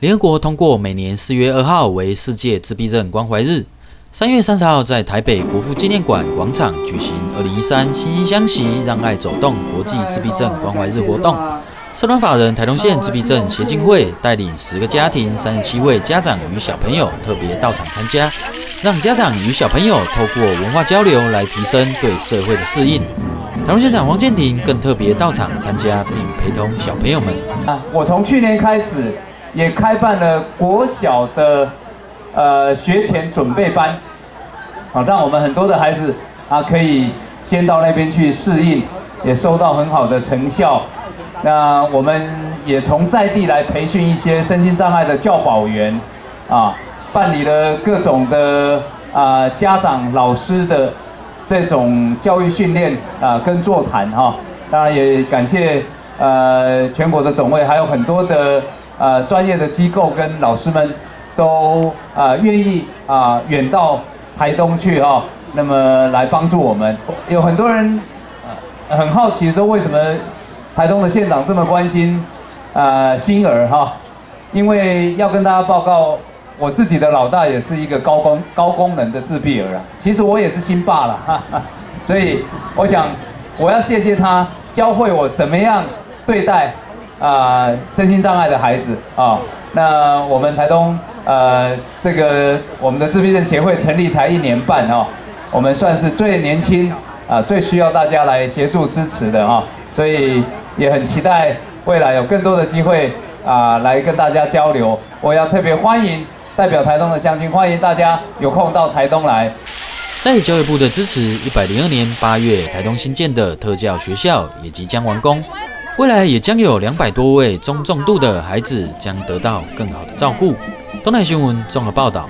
联合国通过每年四月二号为世界自闭症关怀日，三月三十号在台北国父纪念馆广场举行二零一三惺惺相惜，让爱走动国际自闭症关怀日活动。社团法人台东县自闭症协进会带领十个家庭、三十七位家长与小朋友特别到场参加，让家长与小朋友透过文化交流来提升对社会的适应。台东县长黄建庭更特别到场参加，并陪同小朋友们。啊，我从去年开始。也开办了国小的呃学前准备班，好，让我们很多的孩子啊可以先到那边去适应，也收到很好的成效。那我们也从在地来培训一些身心障碍的教保员，啊，办理了各种的啊家长老师的这种教育训练啊跟座谈哈。当然也感谢呃全国的总会，还有很多的。呃，专业的机构跟老师们都啊愿意啊远到台东去哈，那么来帮助我们。有很多人呃很好奇说，为什么台东的县长这么关心啊星儿哈？因为要跟大家报告，我自己的老大也是一个高功高功能的自闭儿啊。其实我也是新爸了哈，所以我想我要谢谢他教会我怎么样对待。啊，身心障碍的孩子啊，那我们台东呃，这个我们的自闭症协会成立才一年半哦，我们算是最年轻啊，最需要大家来协助支持的哈，所以也很期待未来有更多的机会啊，来跟大家交流。我要特别欢迎代表台东的乡亲，欢迎大家有空到台东来。在教育部的支持，一百零二年八月，台东新建的特教学校也即将完工。未来也将有两百多位中重度的孩子将得到更好的照顾。东南新闻综合报道。